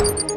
you